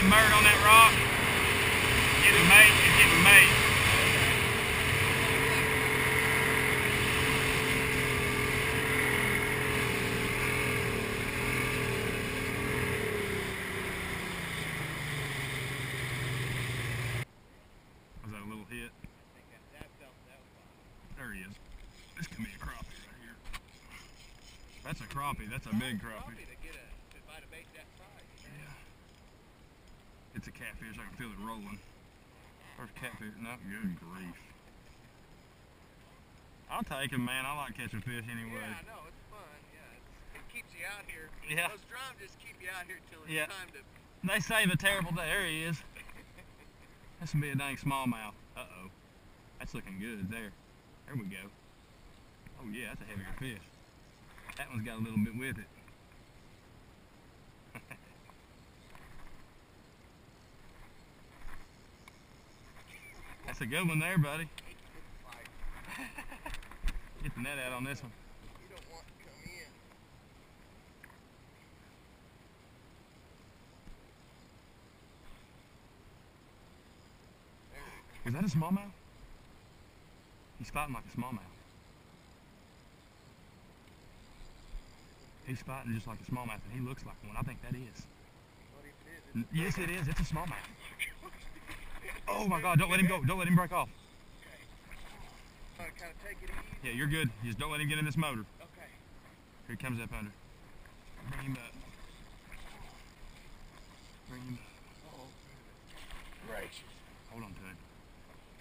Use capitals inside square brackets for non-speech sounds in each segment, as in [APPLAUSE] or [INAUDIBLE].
that bird on that rock? Getting mate, it's getting mate. Was that a little hit? There he is. This could be a crappie right here. That's a crappie. That's a big crappie. It's a catfish. I can feel it rolling. First catfish. No, good grief. I'll take him, man. I like catching fish anyway. Yeah, I know, it's fun. Yeah, it's, it keeps you out here. Yeah. Those drums just keep you out here till it's Yeah. time to. They say the terrible day. There he is. [LAUGHS] This would be a dang smallmouth. Uh-oh. That's looking good there. There we go. Oh yeah, that's a heavier fish. That one's got a little bit with it. That's a good one there, buddy. [LAUGHS] Get the net out on this one. Is that a smallmouth? He's fighting like a smallmouth. He's fighting just like a smallmouth, and he looks like one. I think that is? Yes, it is. It's a smallmouth. Oh my God! Don't let him go. Don't let him break off. I'm kind of take it easy. Yeah, you're good. Just don't let him get in this motor. Okay. Here he comes up under. Bring him up. Bring him up. Gracious. Hold on to him.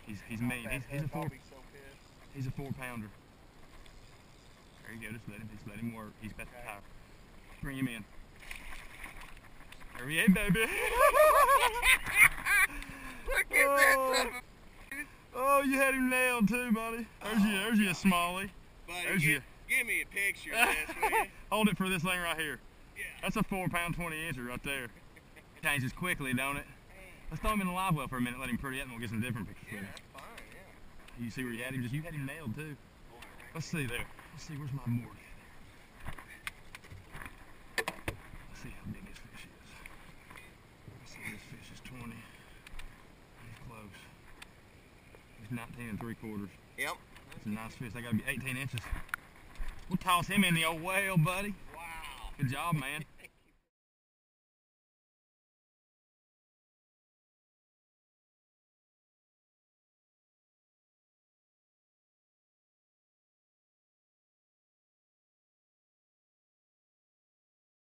He's he's mean. He's, he's a four I'll be so pissed. he's a four pounder. There you go. Just let him. Just let him work. He's got the power. Bring him in. There he is, baby. [LAUGHS] Look at that Oh. son Oh, you had him nailed too, buddy. There's you. There's you, Smallie. buddy. There's give, you. give me a picture of this, will you? [LAUGHS] Hold it for this thing right here. Yeah. That's a four pound, 20 incher right there. Changes quickly, don't it? Let's throw him in the live well for a minute, let him pretty up, and we'll get some different pictures Yeah, that's fine, yeah. You see where you had him? Just you had him nailed too. Let's see there. Let's see where's my Morgan. Let's see how big this fish is. Let's see this fish is 20. He's close. He's 19 and three quarters. Yep. That's a nice fish. They gotta be 18 inches. We'll toss him in the old whale, buddy. Wow. Good job, man.